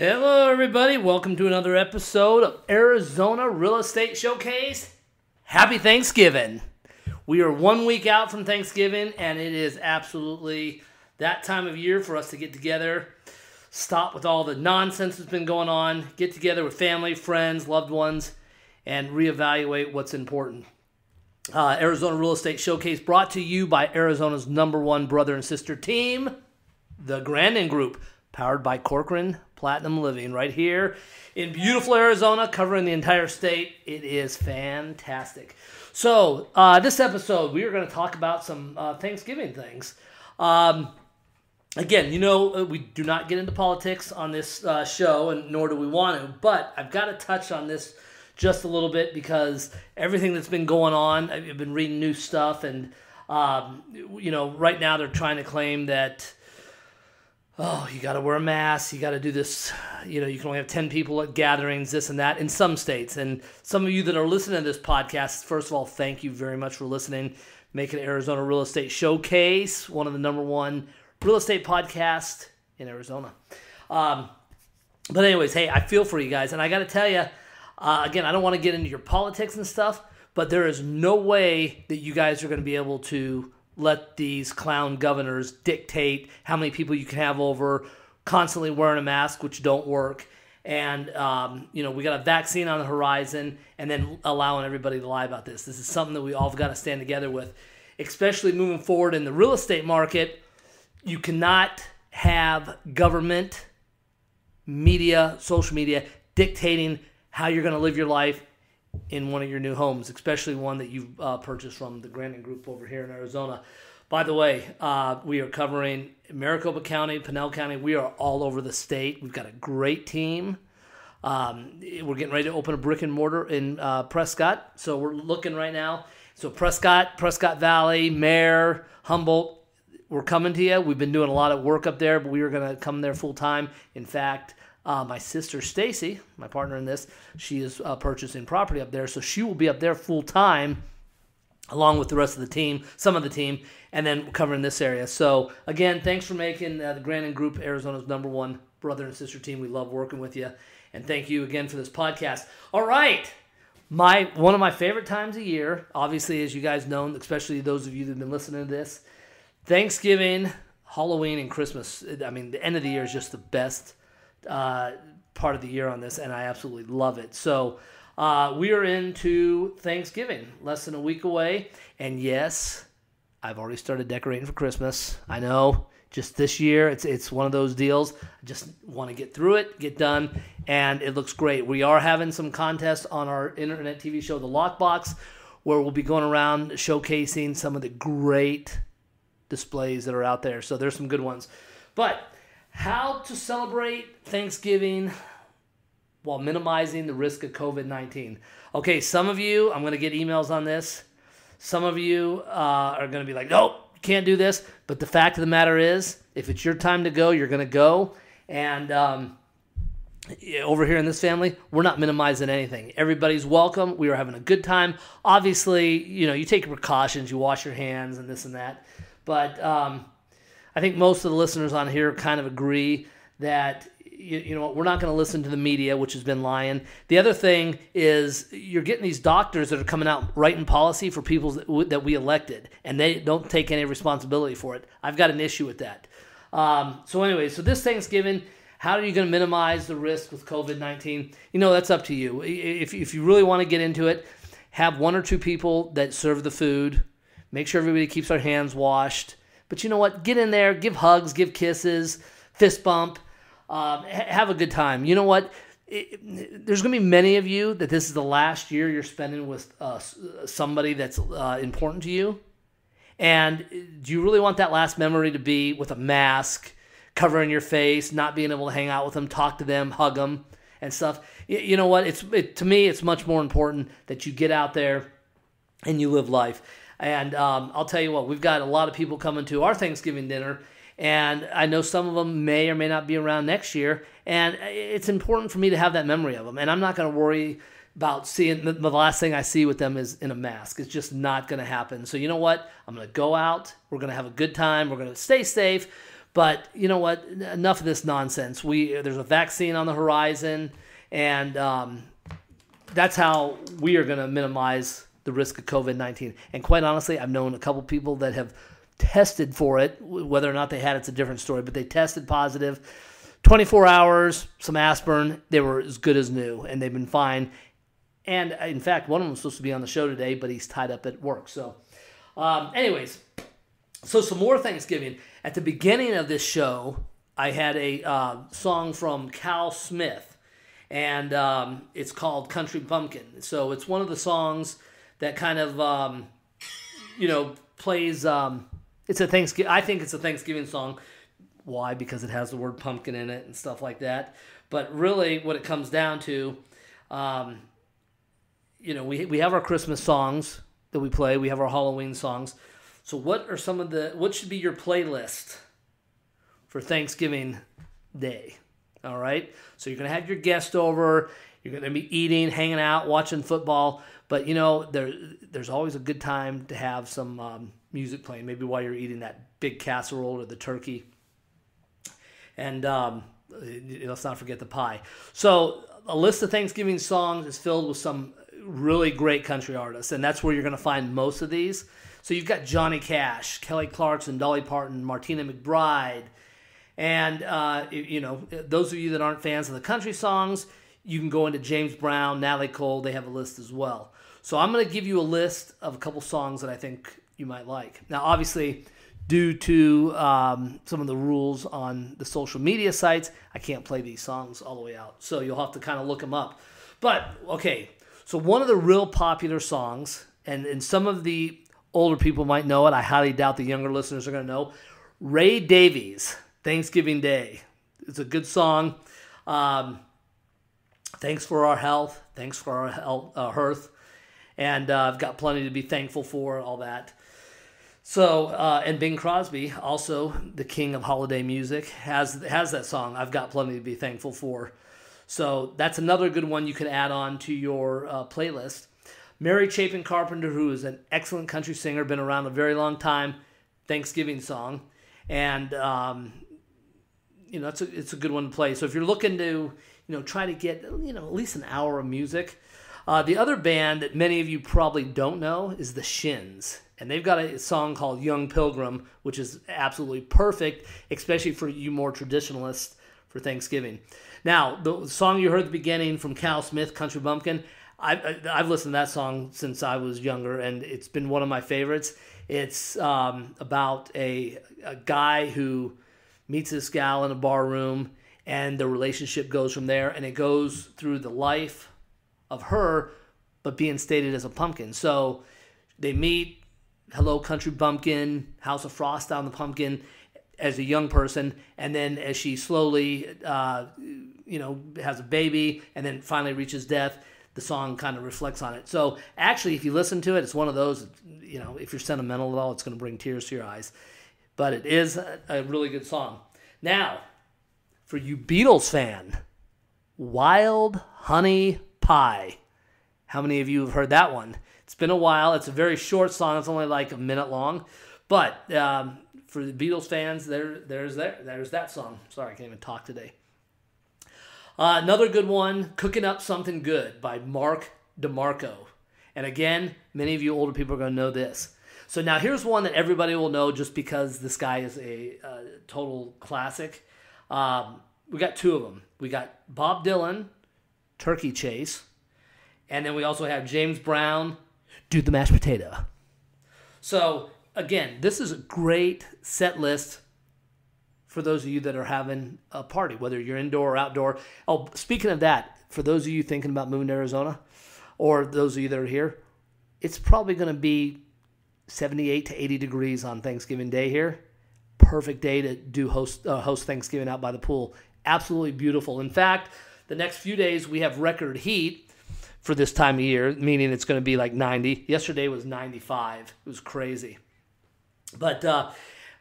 Hello, everybody. Welcome to another episode of Arizona Real Estate Showcase. Happy Thanksgiving. We are one week out from Thanksgiving, and it is absolutely that time of year for us to get together, stop with all the nonsense that's been going on, get together with family, friends, loved ones, and reevaluate what's important. Uh, Arizona Real Estate Showcase brought to you by Arizona's number one brother and sister team, the Grandon Group, powered by Corcoran Platinum Living, right here in beautiful Arizona, covering the entire state. It is fantastic. So, uh, this episode, we are going to talk about some uh, Thanksgiving things. Um, again, you know, uh, we do not get into politics on this uh, show, and nor do we want to, but I've got to touch on this just a little bit because everything that's been going on, I've been reading new stuff, and, um, you know, right now they're trying to claim that oh, you got to wear a mask, you got to do this, you know, you can only have 10 people at gatherings, this and that in some states. And some of you that are listening to this podcast, first of all, thank you very much for listening. Making Arizona Real Estate Showcase, one of the number one real estate podcasts in Arizona. Um, but, anyways, hey, I feel for you guys. And I got to tell you, uh, again, I don't want to get into your politics and stuff, but there is no way that you guys are going to be able to let these clown governors dictate how many people you can have over, constantly wearing a mask, which don't work. And, um, you know, we got a vaccine on the horizon and then allowing everybody to lie about this. This is something that we all got to stand together with, especially moving forward in the real estate market. You cannot have government, media, social media dictating how you're going to live your life in one of your new homes, especially one that you've uh, purchased from the Grandon Group over here in Arizona. By the way, uh, we are covering Maricopa County, Pinal County. We are all over the state. We've got a great team. Um, we're getting ready to open a brick and mortar in uh, Prescott. So we're looking right now. So Prescott, Prescott Valley, Mayer, Humboldt, we're coming to you. We've been doing a lot of work up there, but we are going to come there full time. In fact, uh, my sister Stacey, my partner in this, she is uh, purchasing property up there, so she will be up there full time, along with the rest of the team, some of the team, and then covering this area. So again, thanks for making uh, the Grandon Group Arizona's number one brother and sister team. We love working with you, and thank you again for this podcast. All right. My one of my favorite times of year, obviously, as you guys know, especially those of you that have been listening to this, Thanksgiving, Halloween, and Christmas. I mean, the end of the year is just the best uh, part of the year on this, and I absolutely love it. So uh, we are into Thanksgiving, less than a week away, and yes, I've already started decorating for Christmas. I know, just this year, it's it's one of those deals. I just want to get through it, get done, and it looks great. We are having some contests on our internet TV show, The Lockbox, where we'll be going around showcasing some of the great displays that are out there. So there's some good ones, but how to celebrate Thanksgiving while minimizing the risk of COVID 19. Okay, some of you, I'm going to get emails on this. Some of you uh, are going to be like, nope, can't do this. But the fact of the matter is, if it's your time to go, you're going to go. And um, over here in this family, we're not minimizing anything. Everybody's welcome. We are having a good time. Obviously, you know, you take precautions, you wash your hands and this and that. But um, I think most of the listeners on here kind of agree that you, you know we're not going to listen to the media, which has been lying. The other thing is you're getting these doctors that are coming out writing policy for people that, that we elected, and they don't take any responsibility for it. I've got an issue with that. Um, so anyway, so this Thanksgiving. How are you going to minimize the risk with COVID 19? You know, that's up to you. If, if you really want to get into it, have one or two people that serve the food. Make sure everybody keeps their hands washed. But you know what? Get in there, give hugs, give kisses, fist bump, um, have a good time. You know what? It, there's going to be many of you that this is the last year you're spending with uh, somebody that's uh, important to you. And do you really want that last memory to be with a mask, covering your face, not being able to hang out with them, talk to them, hug them, and stuff? You know what? It's it, to me, it's much more important that you get out there and you live life. And um, I'll tell you what, we've got a lot of people coming to our Thanksgiving dinner, and I know some of them may or may not be around next year. And it's important for me to have that memory of them. And I'm not going to worry about seeing the, last thing I see with them is in a mask. It's just not going to happen. So you know what? I'm going to go out. We're going to have a good time. We're going to stay safe. But you know what? Enough of this nonsense. We there's a vaccine on the horizon, and um, that's how we are going to minimize the risk of COVID 19. And quite honestly, I've known a couple people that have tested for it. Whether or not they had it's a different story, but they tested positive. 24 hours, some aspirin, they were as good as new, and they've been fine. And uh, in fact, one of them was supposed to be on the show today, but he's tied up at work. So, um, anyways, so some more Thanksgiving. At the beginning of this show, I had a uh, song from Cal Smith, and um, it's called Country Pumpkin. So it's one of the songs that kind of, um, you know, plays. Um, it's a Thanksgiving. I think it's a Thanksgiving song. Why? Because it has the word pumpkin in it and stuff like that. But really, what it comes down to, um, you know, we we have our Christmas songs that we play. We have our Halloween songs. So, what are some of the what should be your playlist for Thanksgiving Day? All right. So you're gonna have your guest over. You're gonna be eating, hanging out, watching football. But you know, there there's always a good time to have some um, music playing. Maybe while you're eating that big casserole or the turkey. And um, let's not forget the pie. So a list of Thanksgiving songs is filled with some really great country artists, and that's where you're going to find most of these. So you've got Johnny Cash, Kelly Clarkson, Dolly Parton, Martina McBride, and uh, you know those of you that aren't fans of the country songs, you can go into James Brown, Natalie Cole. They have a list as well. So I'm going to give you a list of a couple songs that I think you might like. Now, obviously, due to um, some of the rules on the social media sites, I can't play these songs all the way out. So you'll have to kind of look them up. But okay, so one of the real popular songs, and, and some of the older people might know it, I highly doubt the younger listeners are going to know, Ray Davies, Thanksgiving Day. It's a good song. Um, thanks for our health. Thanks for our health, uh, hearth. And uh, I've got plenty to be thankful for, all that. So, uh, and Bing Crosby, also the king of holiday music, has has that song. I've got plenty to be thankful for. So that's another good one you can add on to your uh, playlist. Mary Chapin Carpenter, who is an excellent country singer, been around a very long time, Thanksgiving song, and um, you know it's a it's a good one to play. So if you're looking to you know try to get you know at least an hour of music, uh, the other band that many of you probably don't know is the Shins, and they've got a song called "Young Pilgrim," which is absolutely perfect, especially for you more traditionalists for Thanksgiving. Now, the song you heard at the beginning from Cal Smith, Country Bumpkin, I've, I've listened to that song since I was younger, and it's been one of my favorites. It's um, about a, a guy who meets this gal in a bar room, and the relationship goes from there, and it goes through the life of her, but being stated as a pumpkin. So they meet, hello, country bumpkin, House of Frost on the pumpkin, as a young person, and then as she slowly, uh, you know, has a baby, and then finally reaches death, the song kind of reflects on it. So actually, if you listen to it, it's one of those, you know, if you're sentimental at all, it's going to bring tears to your eyes. But it is a, a really good song. Now, for you Beatles fan, Wild Honey Pie. How many of you have heard that one? It's been a while. It's a very short song. It's only like a minute long. But um, for the Beatles fans, there, there's there, there's that song. Sorry, I can't even talk today. Uh, another good one, "Cooking Up Something Good" by Mac DeMarco. And again, many of you older people are going to know this. So now here's one that everybody will know just because this guy is a, total classic. Um, we got two of them. We got Bob Dylan, "Turkey Chase," and then we also have James Brown, "Do the Mashed Potato." So again, this is a great set list for those of you that are having a party, whether you're indoor or outdoor. Oh, speaking of that, for those of you thinking about moving to Arizona, or those of you that are here, it's probably going to be 78 to 80 degrees on Thanksgiving Day here. Perfect day to do host uh, host Thanksgiving out by the pool. Absolutely beautiful. In fact, the next few days we have record heat for this time of year, meaning it's going to be like 90. Yesterday was 95. It was crazy. But uh,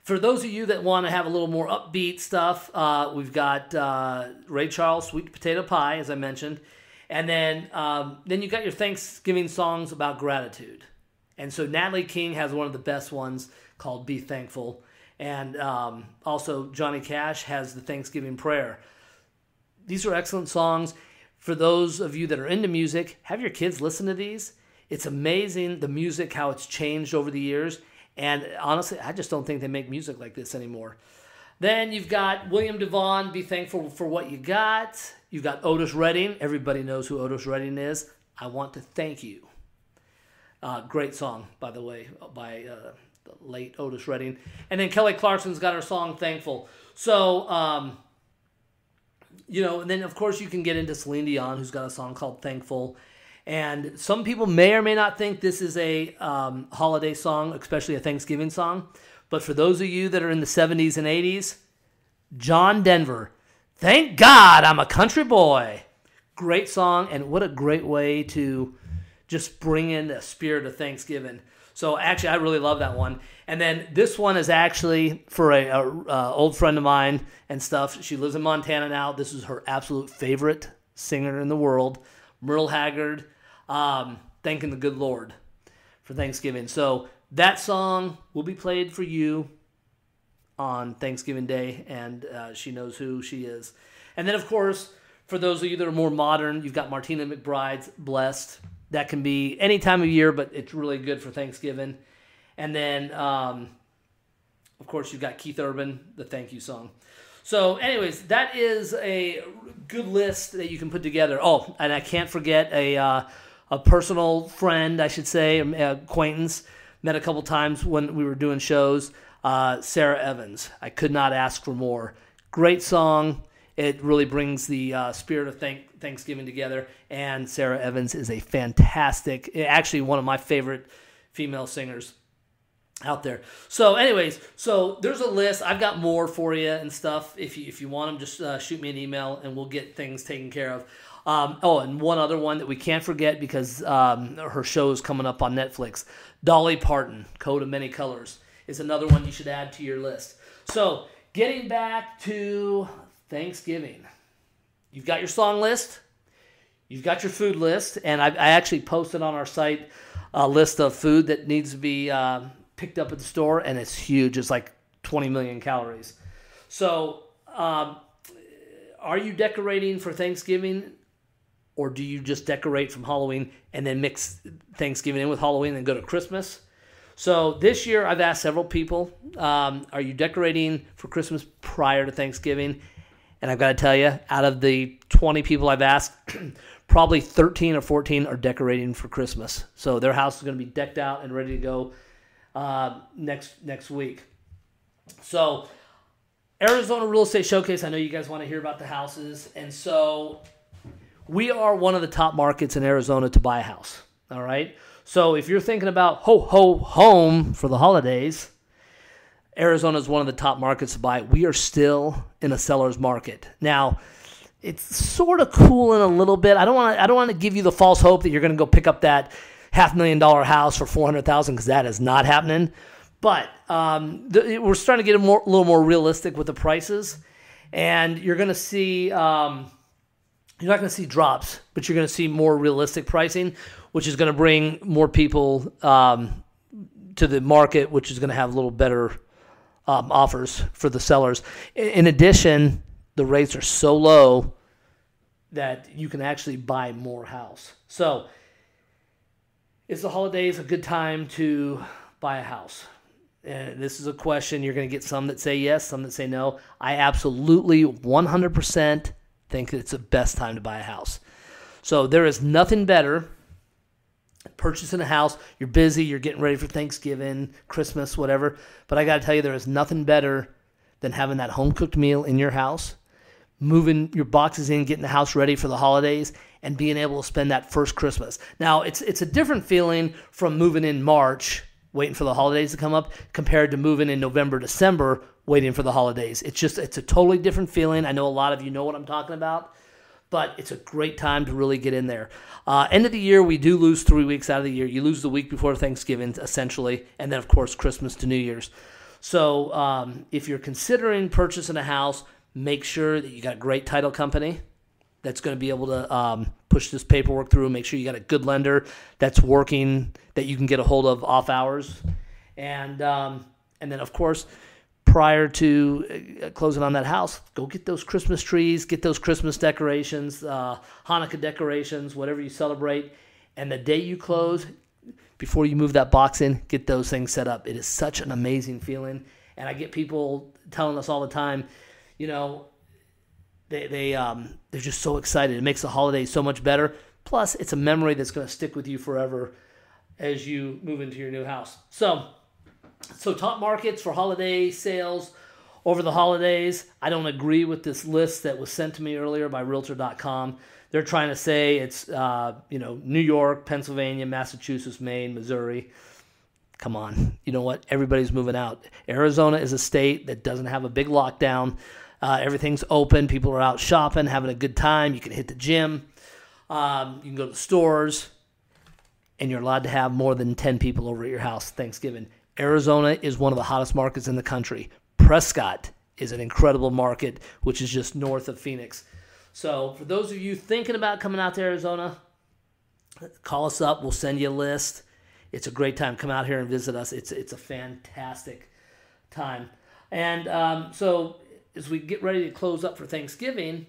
for those of you that want to have a little more upbeat stuff, uh, we've got uh, Ray Charles Sweet Potato Pie, as I mentioned. And then um, then you got your Thanksgiving songs about gratitude. And so Natalie King has one of the best ones called "Be Thankful," and um, also Johnny Cash has the Thanksgiving prayer. These are excellent songs. For those of you that are into music, have your kids listen to these. It's amazing the music how it's changed over the years. And honestly, I just don't think they make music like this anymore. Then you've got William DeVaughn, Be Thankful for What You Got. You've got Otis Redding. Everybody knows who Otis Redding is. I Want to Thank You. Uh, great song, by the way, by uh, the late Otis Redding. And then Kelly Clarkson's got her song Thankful. So, um, you know, and then of course you can get into Celine Dion, who's got a song called Thankful. And some people may or may not think this is a um, holiday song, especially a Thanksgiving song. But for those of you that are in the 70s and 80s, John Denver, thank God I'm a country boy. Great song, and what a great way to just bring in the spirit of Thanksgiving. So actually, I really love that one. And then this one is actually for a, a uh, old friend of mine and stuff. She lives in Montana now. This is her absolute favorite singer in the world, Merle Haggard, um, thanking the good Lord for Thanksgiving. So that song will be played for you on Thanksgiving Day, and uh, she knows who she is. And then, of course, for those of you that are more modern, you've got Martina McBride's Blessed. That can be any time of year, but it's really good for Thanksgiving. And then, um, of course, you've got Keith Urban, the thank you song. So, anyways, that is a good list that you can put together. Oh, and I can't forget a uh, a personal friend, I should say, acquaintance met a couple times when we were doing shows. Uh, Sara Evans, I could not ask for more. Great song. It really brings the uh, spirit of thank- Thanksgiving together. And Sara Evans is a fantastic, actually one of my favorite female singers out there. So, anyways, so there's a list. I've got more for you and stuff. If you if you want them, just uh, shoot me an email and we'll get things taken care of. Um, oh, and one other one that we can't forget because um, her show is coming up on Netflix. Dolly Parton, Coat of Many Colors, is another one you should add to your list. So, getting back to Thanksgiving, you've got your song list, you've got your food list, and I, I actually posted on our site a list of food that needs to be uh, picked up at the store, and it's huge. It's like 20 million calories. So, um, are you decorating for Thanksgiving? or do you just decorate from Halloween and then mix Thanksgiving in with Halloween and go to Christmas? So this year, I've asked several people, um, "Are you decorating for Christmas prior to Thanksgiving?" And I've got to tell you, out of the 20 people I've asked, probably 13 or 14 are decorating for Christmas. So their house is going to be decked out and ready to go uh, next next week. So Arizona Real Estate Showcase. I know you guys want to hear about the houses, and so we are one of the top markets in Arizona to buy a house. All right. So if you're thinking about ho ho home for the holidays, Arizona is one of the top markets to buy. We are still in a seller's market. Now, it's sort of cooling a little bit. I don't want to I don't want to give you the false hope that you're going to go pick up that half million dollar house for 400,000 because that is not happening. But um, the, we're starting to get a, more, little more realistic with the prices, and you're going to see um, you're not going to see drops, but you're going to see more realistic pricing, which is going to bring more people um, to the market, which is going to have a little better um, offers for the sellers. In addition, the rates are so low that you can actually buy more house. So, is the holidays a good time to buy a house? And this is a question you're going to get some that say yes, some that say no. I absolutely 100% think it's the best time to buy a house. So there is nothing better purchasing a house. You're busy, you're getting ready for Thanksgiving, Christmas, whatever. But I got to tell you, there is nothing better than having that home cooked meal in your house, moving your boxes in, getting the house ready for the holidays, and being able to spend that first Christmas. Now, it's it's a different feeling from moving in March, waiting for the holidays to come up, compared to moving in November, December, waiting for the holidays. It's just it's a totally different feeling. I know a lot of you know what I'm talking about, but it's a great time to really get in there. Uh, end of the year, we do lose three weeks out of the year. You lose the week before Thanksgiving, essentially, and then of course Christmas to New Year's. So um, if you're considering purchasing a house, make sure that you got a great title company that's going to be able to um, push this paperwork through. Make sure you got a good lender that's working that you can get a hold of off hours, and um, and then of course prior to uh, closing on that house, go get those Christmas trees, get those Christmas decorations, uh, Hanukkah decorations, whatever you celebrate. And the day you close, before you move that box in, get those things set up. It is such an amazing feeling. And I get people telling us all the time, you know, they, they, um, they're just so excited. It makes the holiday so much better. Plus, it's a memory that's going to stick with you forever as you move into your new house. So, so top markets for holiday sales over the holidays. I don't agree with this list that was sent to me earlier by Realtor.com. They're trying to say it's uh, you know New York, Pennsylvania, Massachusetts, Maine, Missouri. Come on, you know what? Everybody's moving out. Arizona is a state that doesn't have a big lockdown. Uh, everything's open. People are out shopping, having a good time. You can hit the gym. Um, you can go to the stores, and you're allowed to have more than ten people over at your house Thanksgiving. Arizona is one of the hottest markets in the country. Prescott is an incredible market, which is just north of Phoenix. So, for those of you thinking about coming out to Arizona, call us up. We'll send you a list. It's a great time. Come out here and visit us. It's it's a fantastic time. And um, so, as we get ready to close up for Thanksgiving,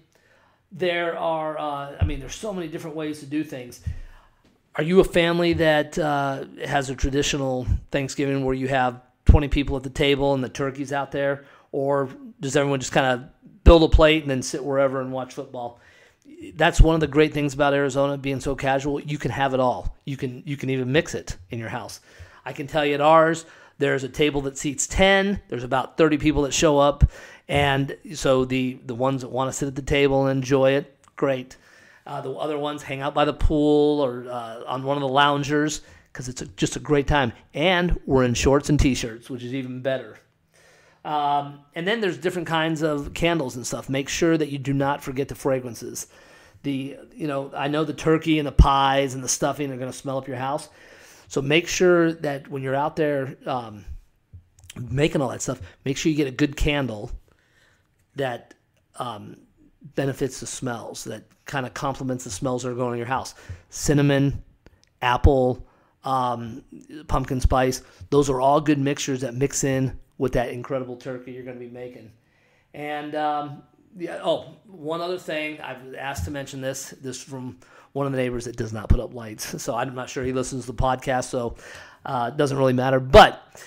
there are uh, I mean, there's so many different ways to do things are you a family that uh, has a traditional Thanksgiving where you have 20 people at the table and the turkey's out there? Or does everyone just kind of build a plate and then sit wherever and watch football? That's one of the great things about Arizona being so casual. You can have it all. You can you can even mix it in your house. I can tell you at ours, there's a table that seats 10. There's about 30 people that show up. And so the, the ones that want to sit at the table and enjoy it, great. Uh, the other ones hang out by the pool or uh, on one of the loungers because it's a, just a great time. And we're in shorts and t-shirts, which is even better. Um, and then there's different kinds of candles and stuff. Make sure that you do not forget the fragrances. The you know I know the turkey and the pies and the stuffing are going to smell up your house, so make sure that when you're out there um, making all that stuff, make sure you get a good candle that um, benefits the smells that kind of complements the smells that are going in your house. Cinnamon, apple, um, pumpkin spice. Those are all good mixtures that mix in with that incredible turkey you're going to be making. And um, yeah, oh, one other thing I've asked to mention this. This from one of the neighbors that does not put up lights, so I'm not sure he listens to the podcast, so uh, it doesn't really matter. But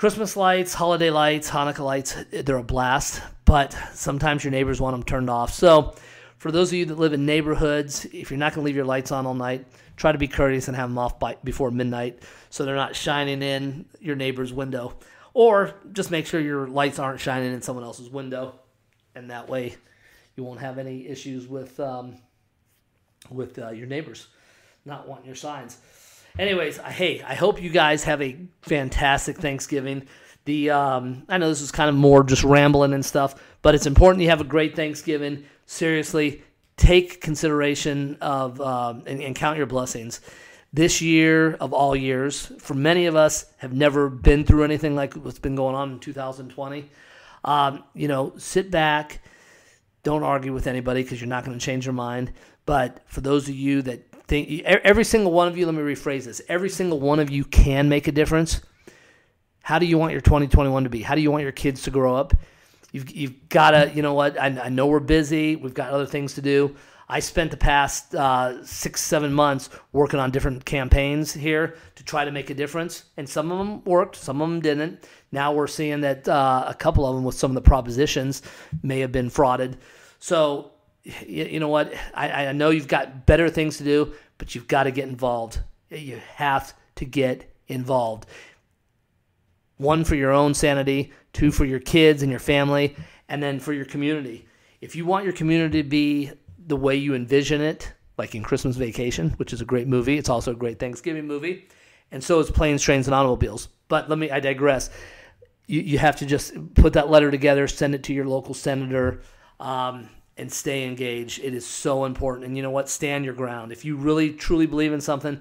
Christmas lights, holiday lights, Hanukkah lights, they're a blast, but sometimes your neighbors want them turned off. So, for those of you that live in neighborhoods, if you're not going to leave your lights on all night, try to be courteous and have them off by, before midnight so they're not shining in your neighbor's window. Or just make sure your lights aren't shining in someone else's window, and that way you won't have any issues with um, with uh, your neighbors not wanting your signs. Anyways, hey, I hope you guys have a fantastic Thanksgiving. The um, I know this is kind of more just rambling and stuff, but it's important you have a great Thanksgiving. Seriously, take consideration of um, and, and count your blessings. This year of all years, for many of us, have never been through anything like what's been going on in 2020. Um, you know, sit back, don't argue with anybody because you're not going to change your mind. But for those of you that every single one of you, let me rephrase this. Every single one of you can make a difference. How do you want your 2021 to be? How do you want your kids to grow up? You've, you've got to, you know what? I, I know we're busy. We've got other things to do. I spent the past uh, six, seven months working on different campaigns here to try to make a difference. And some of them worked, some of them didn't. Now we're seeing that uh, a couple of them with some of the propositions may have been frauded. So you, know what? I, I know you've got better things to do, but you've got to get involved. You have to get involved. One for your own sanity, two for your kids and your family, and then for your community. If you want your community to be the way you envision it, like in Christmas Vacation, which is a great movie, it's also a great Thanksgiving movie, and so is Planes, Trains, and Automobiles. But let me, I digress. You, you have to just put that letter together, send it to your local senator. Um, and stay engaged. It is so important. And you know what? Stand your ground. If you really truly believe in something,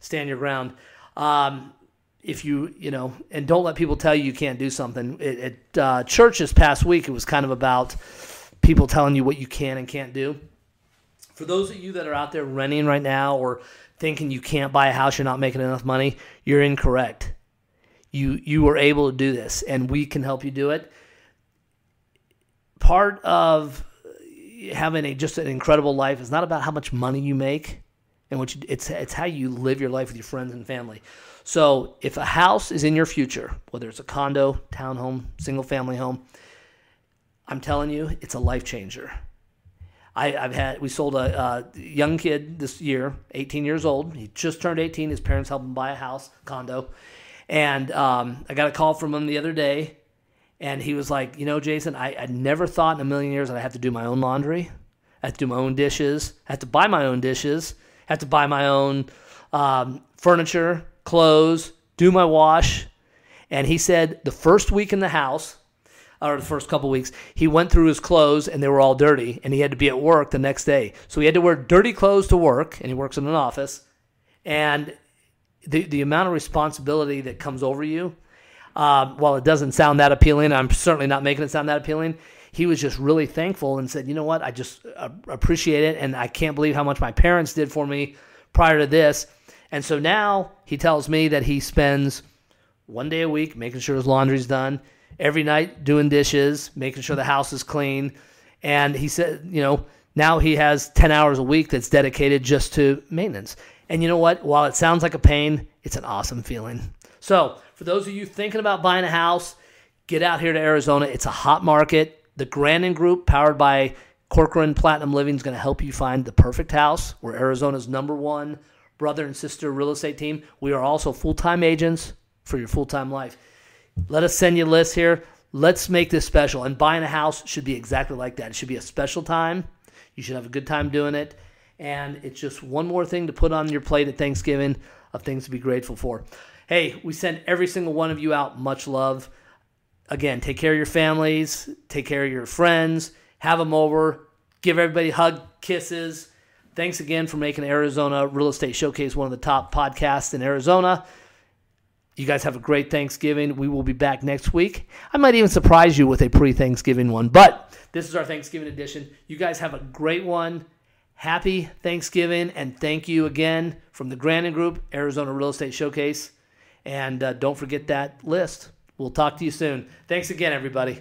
stand your ground. Um, if you you know, and don't let people tell you you can't do something. At, uh, church this past week, it was kind of about people telling you what you can and can't do. For those of you that are out there renting right now or thinking you can't buy a house, you're not making enough money, you're incorrect. You you were able to do this, and we can help you do it. Part of having a just an incredible life is not about how much money you make, and what you, it's it's how you live your life with your friends and family. So if a house is in your future, whether it's a condo, townhome, single family home, I'm telling you, it's a life changer. I, have had we sold a, young kid this year, 18 years old. He just turned 18. His parents helped him buy a house, condo, and um, I got a call from him the other day, and he was like, you know, Jason, I, I never thought in a million years that I have to do my own laundry, I have to do my own dishes, I have to buy my own dishes, I have to buy my own um, furniture, clothes, do my wash. And he said the first week in the house, or the first couple weeks, he went through his clothes and they were all dirty, and he had to be at work the next day. So he had to wear dirty clothes to work, and he works in an office. And the the amount of responsibility that comes over you, um, while it doesn't sound that appealing, I'm certainly not making it sound that appealing. He was just really thankful and said, "You know what? I just uh, appreciate it, and I can't believe how much my parents did for me prior to this." And so now he tells me that he spends one day a week making sure his laundry's done, every night doing dishes, making sure the house is clean. And he said, you know, now he has 10 hours a week that's dedicated just to maintenance. And you know what? While it sounds like a pain, it's an awesome feeling. So, for those of you thinking about buying a house, get out here to Arizona. It's a hot market. The Grandon Group, powered by Corcoran Platinum Living, is going to help you find the perfect house. We're Arizona's number one brother and sister real estate team. We are also full time agents for your full time life. Let us send you lists here. Let's make this special. And buying a house should be exactly like that. It should be a special time. You should have a good time doing it. And it's just one more thing to put on your plate at Thanksgiving of things to be grateful for. Hey, we send every single one of you out much love. Again, take care of your families, take care of your friends, have them over, give everybody hug, kisses Thanks again for making Arizona Real Estate Showcase one of the top podcasts in Arizona. You guys have a great Thanksgiving. We will be back next week. I might even surprise you with a pre Thanksgiving one, but this is our Thanksgiving edition. You guys have a great one. Happy Thanksgiving, and thank you again from the Grandon Group, Arizona Real Estate Showcase. And uh, don't forget that list. We'll talk to you soon. Thanks again, everybody.